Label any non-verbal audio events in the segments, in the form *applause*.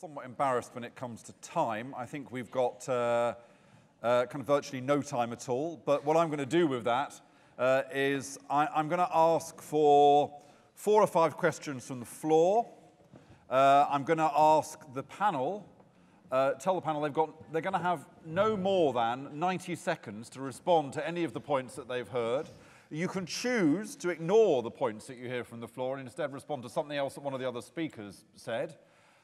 somewhat embarrassed when it comes to time. I think we've got uh, uh, kind of virtually no time at all. But what I'm going to do with that uh, is I, I'm going to ask for four or five questions from the floor. Uh, I'm going to ask the panel, uh, tell the panel they've got, they're going to have no more than 90 seconds to respond to any of the points that they've heard. You can choose to ignore the points that you hear from the floor and instead respond to something else that one of the other speakers said.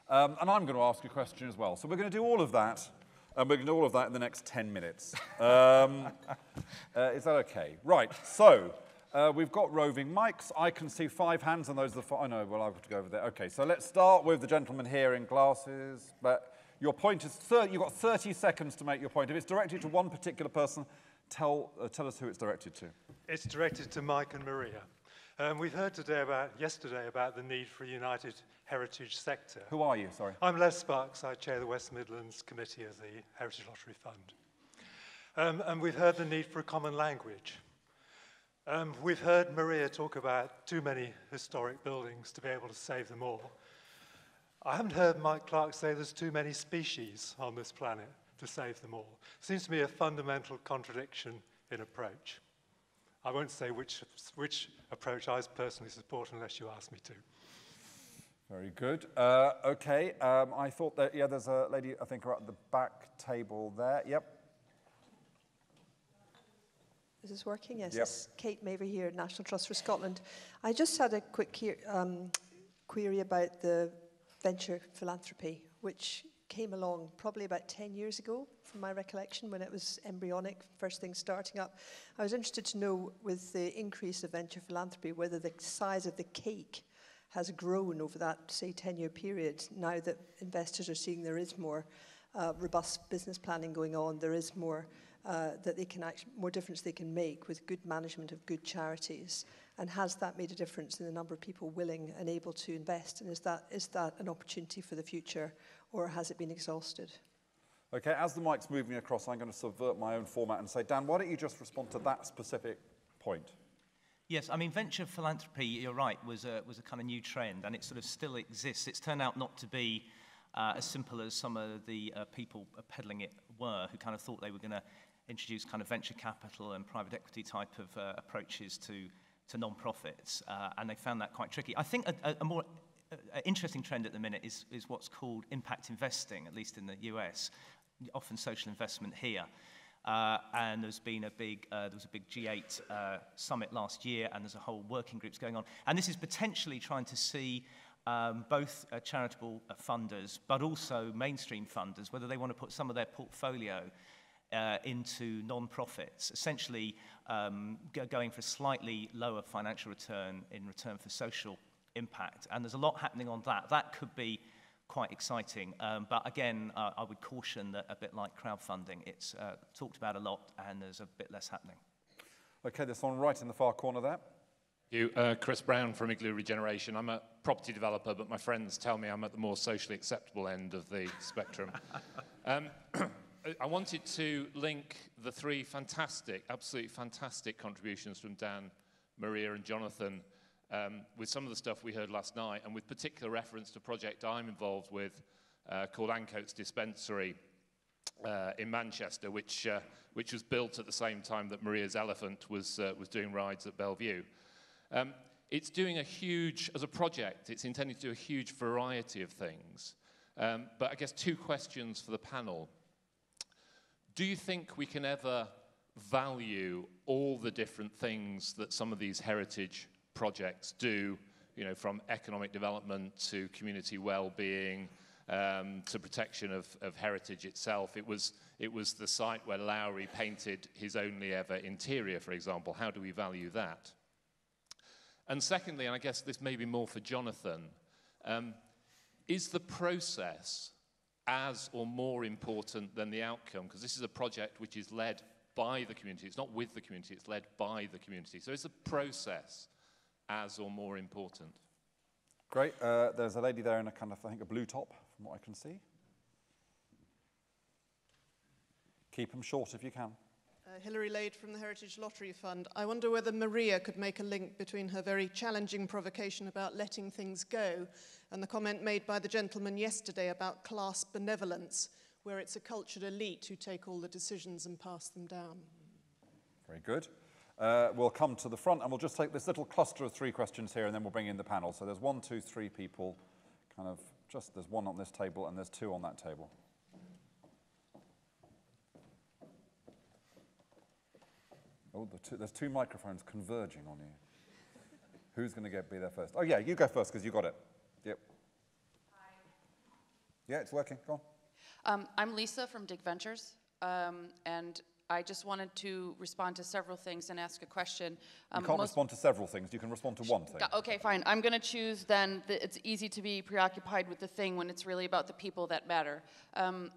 Um, and I'm going to ask a question as well. So we're going to do all of that, and we're going to do all of that in the next 10 minutes. Um, *laughs* uh, is that okay? Right, so uh, we've got roving mics. I can see five hands, and those are the five. Oh, no, well, I've got to go over there. Okay, so let's start with the gentleman here in glasses. But your point is 30, you've got 30 seconds to make your point. If it's directed to one particular person, tell, uh, tell us who it's directed to. It's directed to Mike and Maria. Um, we've heard today about, yesterday about the need for a united heritage sector. Who are you? Sorry. I'm Les Sparks. I chair the West Midlands Committee of the Heritage Lottery Fund. Um, and we've heard the need for a common language. Um, we've heard Maria talk about too many historic buildings to be able to save them all. I haven't heard Mike Clarke say there's too many species on this planet to save them all. Seems to me a fundamental contradiction in approach. I won't say which, which approach I personally support unless you ask me to. Very good. Uh, okay, um, I thought that, yeah, there's a lady, I think, at the back table there. Yep. Is this working? Yes. Yep. It's Kate Maver here, National Trust for Scotland. I just had a quick um, query about the venture philanthropy, which came along probably about 10 years ago, from my recollection, when it was embryonic, first thing starting up. I was interested to know, with the increase of venture philanthropy, whether the size of the cake has grown over that, say, 10-year period, now that investors are seeing there is more uh, robust business planning going on, there is more uh, that they can actually, more difference they can make with good management of good charities. And has that made a difference in the number of people willing and able to invest? And is that, is that an opportunity for the future, or has it been exhausted? Okay, as the mic's moving across, I'm going to subvert my own format and say, Dan, why don't you just respond to that specific point? Yes, I mean, venture philanthropy, you're right, was a, was a kind of new trend, and it sort of still exists. It's turned out not to be uh, as simple as some of the uh, people peddling it were, who kind of thought they were going to introduce kind of venture capital and private equity type of uh, approaches to, to non-profits, uh, and they found that quite tricky. I think a, a, a more uh, interesting trend at the minute is, is what's called impact investing, at least in the US, often social investment here. Uh, and there's been a big, uh, there was a big G8 uh, summit last year, and there's a whole working groups going on. And this is potentially trying to see um, both uh, charitable uh, funders, but also mainstream funders, whether they want to put some of their portfolio uh, into non-profits, essentially um, go going for a slightly lower financial return in return for social impact. And there's a lot happening on that. That could be quite exciting. Um, but again, uh, I would caution that a bit like crowdfunding, it's uh, talked about a lot and there's a bit less happening. Okay, this one right in the far corner there. You, uh, Chris Brown from Igloo Regeneration. I'm a property developer, but my friends tell me I'm at the more socially acceptable end of the spectrum. *laughs* Um, I wanted to link the three fantastic, absolutely fantastic contributions from Dan, Maria, and Jonathan um, with some of the stuff we heard last night, and with particular reference to a project I'm involved with uh, called Ancoats Dispensary uh, in Manchester, which, uh, which was built at the same time that Maria's Elephant was, uh, was doing rides at Belle Vue. Um, it's doing a huge, as a project, it's intended to do a huge variety of things. Um, but I guess two questions for the panel. Do you think we can ever value all the different things that some of these heritage projects do, you know, from economic development to community well-being um, to protection of, of heritage itself. It was, it was the site where Lowry painted his only ever interior, for example. How do we value that? And secondly, and I guess this may be more for Jonathan, um, is the process as or more important than the outcome? Because this is a project which is led by the community. It's not with the community, it's led by the community. So is the process as or more important. Great. Uh, there's a lady there in a kind of, I think, a blue top, from what I can see. Keep them short if you can. Uh, Hilary Lade from the Heritage Lottery Fund. I wonder whether Maria could make a link between her very challenging provocation about letting things go and the comment made by the gentleman yesterday about class benevolence, where it's a cultured elite who take all the decisions and pass them down. Very good. Uh, we'll come to the front and we'll just take this little cluster of three questions here and then we'll bring in the panel. So there's one, two, three people, kind of just there's one on this table and there's two on that table. Oh, the two, there's two microphones converging on you. Who's going to get be there first? Oh yeah, you go first because you got it. Yep. Hi. Yeah, it's working. Go on. Um, I'm Lisa from DigVentures, um, and I just wanted to respond to several things and ask a question. Um, you can't respond to several things. You can respond to one thing. Okay, fine. I'm going to choose then. The, it's easy to be preoccupied with the thing when it's really about the people that matter. Um,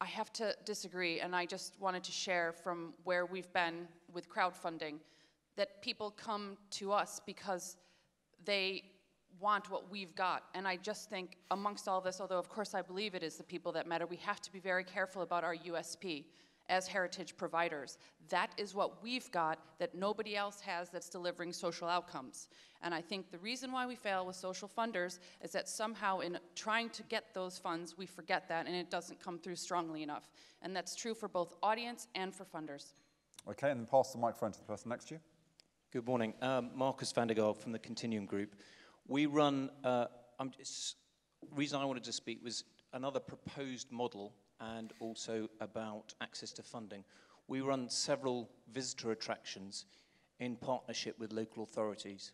I have to disagree, and I just wanted to share from where we've been with crowdfunding that people come to us because they want what we've got. And I just think, amongst all this, although of course I believe it is the people that matter, we have to be very careful about our USP as heritage providers. That is what we've got that nobody else has that's delivering social outcomes. And I think the reason why we fail with social funders is that somehow in trying to get those funds, we forget that and it doesn't come through strongly enough. And that's true for both audience and for funders. Okay, and then pass the microphone to the person next to you. Good morning. Um, Marcus van der Gaal from the Continuum Group. We run, uh, I'm just, reason I wanted to speak was another proposed model and also about access to funding. We run several visitor attractions in partnership with local authorities.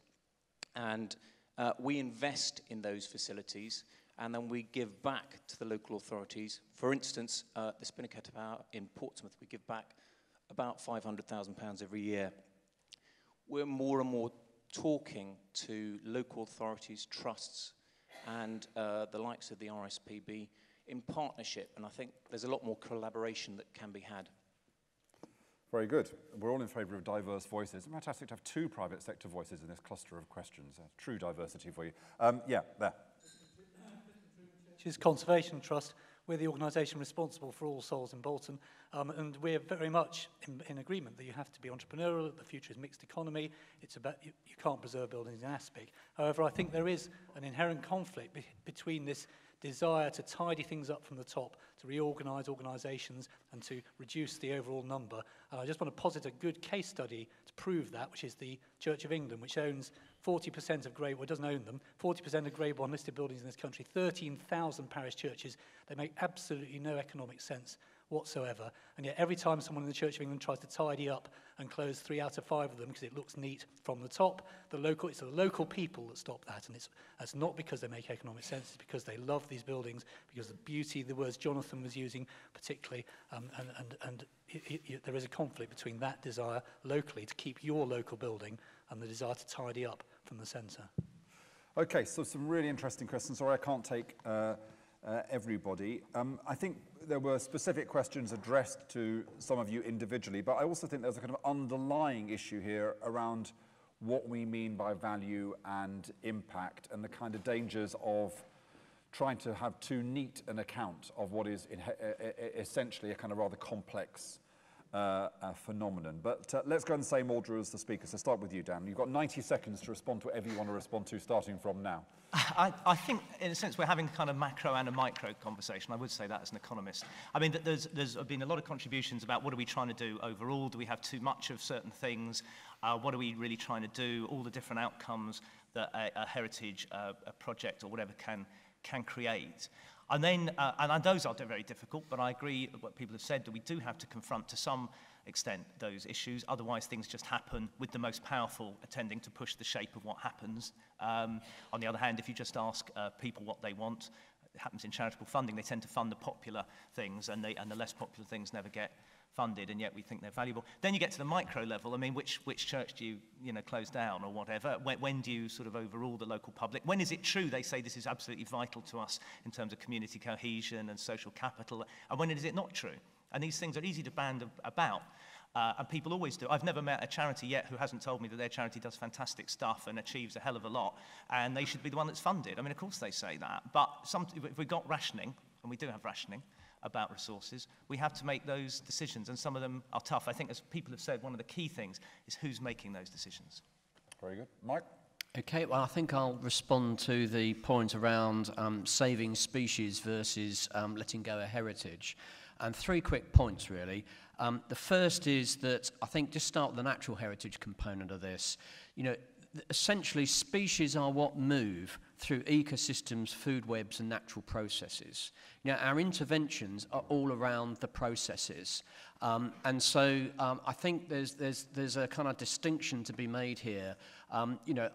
And uh, we invest in those facilities and then we give back to the local authorities. For instance, uh, the Spinnaker Tower in Portsmouth, we give back about £500,000 every year. We're more and more talking to local authorities, trusts, and uh, the likes of the RSPB in partnership, and I think there's a lot more collaboration that can be had. Very good. We're all in favour of diverse voices. It's fantastic to have two private sector voices in this cluster of questions. Uh, true diversity for you. Um, yeah, there. Churches Conservation Trust. We're the organisation responsible for all souls in Bolton, um, and we're very much in, in agreement that you have to be entrepreneurial, that the future is mixed economy, it's about, you, you can't preserve buildings in Aspic. However, I think there is an inherent conflict be between this desire to tidy things up from the top, to reorganize organizations, and to reduce the overall number. And I just want to posit a good case study to prove that, which is the Church of England, which owns 40% of grade, well, doesn't own them, 40% of grade one listed buildings in this country, 13,000 parish churches. They make absolutely no economic sense whatsoever. And yet every time someone in the Church of England tries to tidy up and close three out of five of them because it looks neat from the top, the local, it's the local people that stop that. And it's, it's not because they make economic sense, it's because they love these buildings, because the beauty, the words Jonathan was using particularly, um, and, and, and it, it, it, there is a conflict between that desire locally to keep your local building and the desire to tidy up from the centre. Okay, so some really interesting questions. Sorry, I can't take uh, uh, everybody. Um, I think there were specific questions addressed to some of you individually, but I also think there's a kind of underlying issue here around what we mean by value and impact and the kind of dangers of trying to have too neat an account of what is essentially a kind of rather complex uh, uh, phenomenon. But uh, let's go in the same order as the speaker. So start with you, Dan. You've got 90 seconds to respond to whatever you want to respond to, starting from now. I, I think, in a sense, we're having kind of macro and a micro conversation. I would say that as an economist. I mean, there's, there's been a lot of contributions about what are we trying to do overall? Do we have too much of certain things? Uh, what are we really trying to do? All the different outcomes that a, a heritage uh, a project or whatever can, can create. And then, uh, and those are very difficult, but I agree with what people have said, that we do have to confront to some extent those issues. Otherwise, things just happen with the most powerful attending to push the shape of what happens. Um, on the other hand, if you just ask uh, people what they want, it happens in charitable funding, they tend to fund the popular things, and, they, and the less popular things never get funded, and yet we think they're valuable. Then you get to the micro level. I mean, which, which church do you, you know, close down or whatever? When, when do you sort of overrule the local public? When is it true they say this is absolutely vital to us in terms of community cohesion and social capital? And when is it not true? And these things are easy to band about. Uh, and people always do. I've never met a charity yet who hasn't told me that their charity does fantastic stuff and achieves a hell of a lot, and they should be the one that's funded. I mean, of course they say that. But some, if we've got rationing, and we do have rationing, about resources, we have to make those decisions, and some of them are tough. I think, as people have said, one of the key things is who's making those decisions. Very good. Mike? Okay, well, I think I'll respond to the point around um, saving species versus um, letting go of heritage. And three quick points, really. Um, the first is that I think just start with the natural heritage component of this. You know, essentially, species are what move through ecosystems, food webs, and natural processes. Know, our interventions are all around the processes. Um, and so um, I think there's, there's, there's a kind of distinction to be made here. Um, you know,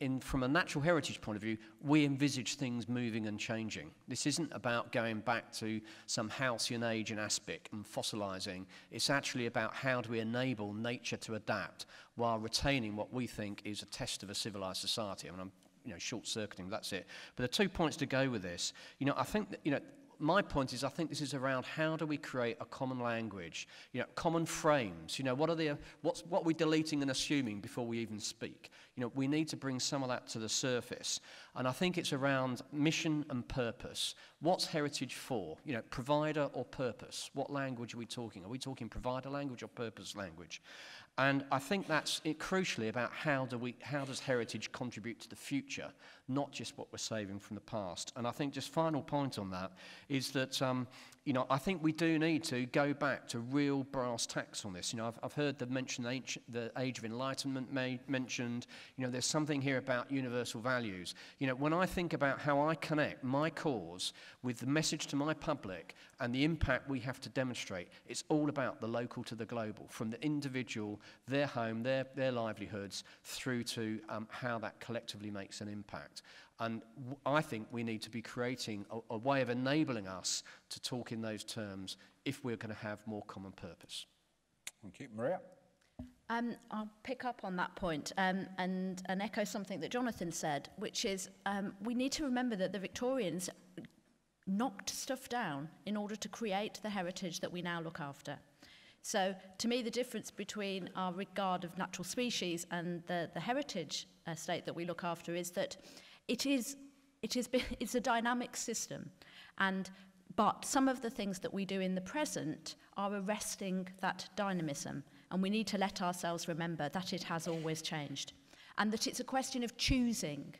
in, from a natural heritage point of view, we envisage things moving and changing. This isn't about going back to some halcyon age in aspic and fossilizing. It's actually about how do we enable nature to adapt while retaining what we think is a test of a civilized society. I mean, I'm you know, short-circuiting, that's it. But the two points to go with this, you know, I think that, you know, my point is I think this is around how do we create a common language, you know, common frames. You know, what are the what's what we're deleting and assuming before we even speak. You know, we need to bring some of that to the surface. And I think it's around mission and purpose. What's heritage for? You know, provider or purpose? What language are we talking? Are we talking provider language or purpose language? And I think that's it, crucially about how, do we, how does heritage contribute to the future, not just what we're saving from the past. And I think just final point on that is that um, you know, I think we do need to go back to real brass tacks on this. You know, I've, I've heard the mention the age of enlightenment made, mentioned. You know, there's something here about universal values. You know, when I think about how I connect my cause with the message to my public and the impact we have to demonstrate, it's all about the local to the global, from the individual, their home, their, their livelihoods, through to um, how that collectively makes an impact. And I think we need to be creating a, a way of enabling us to talk in those terms if we're going to have more common purpose. Thank you. Maria? Um, I'll pick up on that point, um, and, and echo something that Jonathan said, which is um, we need to remember that the Victorians knocked stuff down in order to create the heritage that we now look after. So to me, the difference between our regard of natural species and the, the heritage uh, state that we look after is that it is, it is, *laughs* it's a dynamic system. And, but some of the things that we do in the present are arresting that dynamism. And we need to let ourselves remember that it has always changed. And that it's a question of choosing.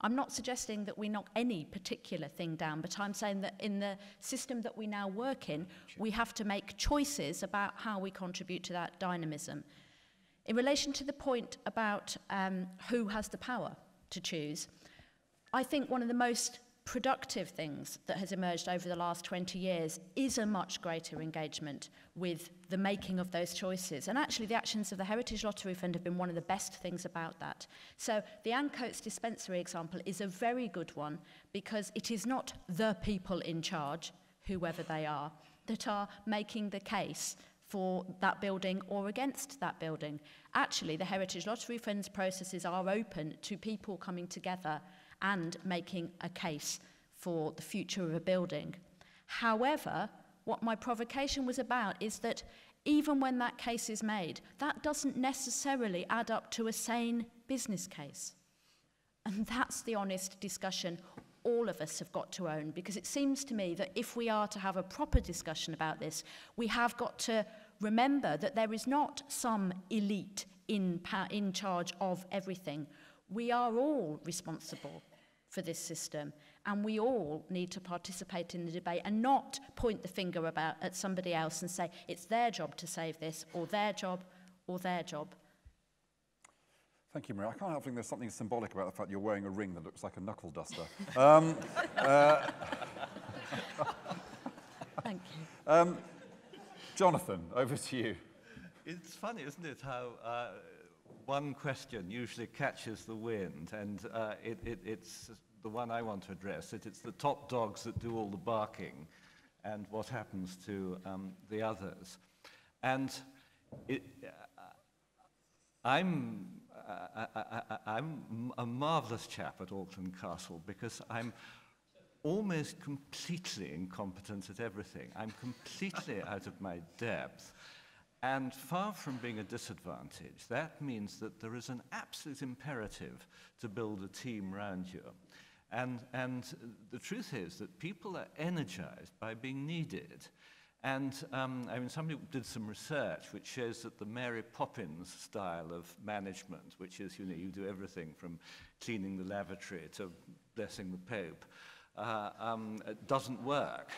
I'm not suggesting that we knock any particular thing down, but I'm saying that in the system that we now work in, we have to make choices about how we contribute to that dynamism. In relation to the point about um, who has the power to choose, I think one of the most productive things that has emerged over the last 20 years is a much greater engagement with the making of those choices. And actually, the actions of the Heritage Lottery Fund have been one of the best things about that. So, the Ancoats dispensary example is a very good one because it is not the people in charge, whoever they are, that are making the case for that building or against that building. Actually, the Heritage Lottery Fund's processes are open to people coming together and making a case for the future of a building. However, what my provocation was about is that even when that case is made, that doesn't necessarily add up to a sane business case. And that's the honest discussion all of us have got to own because it seems to me that if we are to have a proper discussion about this, we have got to remember that there is not some elite in, in charge of everything. We are all responsible for this system and we all need to participate in the debate and not point the finger about at somebody else and say it's their job to save this or their job or their job. Thank you, Maria. I can't help thinking there's something symbolic about the fact you're wearing a ring that looks like a knuckle duster. *laughs* um, uh, Thank you. *laughs* Um, Jonathan, over to you. It's funny, isn't it, how uh, one question usually catches the wind, and uh, it, it, it's the one I want to address. It, it's the top dogs that do all the barking, and what happens to um, the others. And it, uh, I'm, I, am a marvelous chap at Auckland Castle because I'm almost completely incompetent at everything. I'm completely *laughs* out of my depth. And far from being a disadvantage, that means that there is an absolute imperative to build a team around you. And, and the truth is that people are energized by being needed. And um, I mean, somebody did some research which shows that the Mary Poppins style of management, which is, you know, you do everything from cleaning the lavatory to blessing the Pope, uh, um, doesn't work.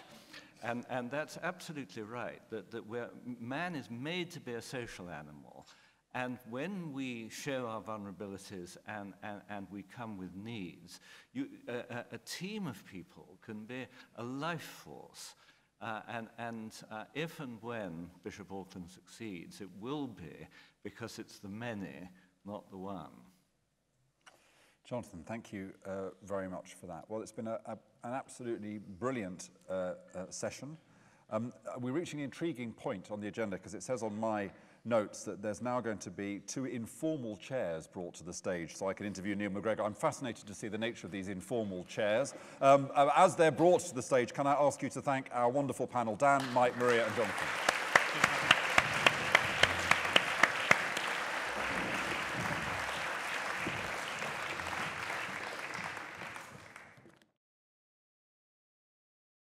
And, and that's absolutely right, that, that we're, man is made to be a social animal. And when we show our vulnerabilities and, and, and we come with needs, you, a, a team of people can be a life force. Uh, and and uh, if and when Bishop Auckland succeeds, it will be because it's the many, not the one. Jonathan, thank you uh, very much for that. Well, it's been a, a, an absolutely brilliant uh, uh, session. Um, we're reaching an intriguing point on the agenda because it says on my notes that there's now going to be two informal chairs brought to the stage so I can interview Neil MacGregor. I'm fascinated to see the nature of these informal chairs. Um, uh, as they're brought to the stage, can I ask you to thank our wonderful panel, Dan, Mike, Maria and Jonathan.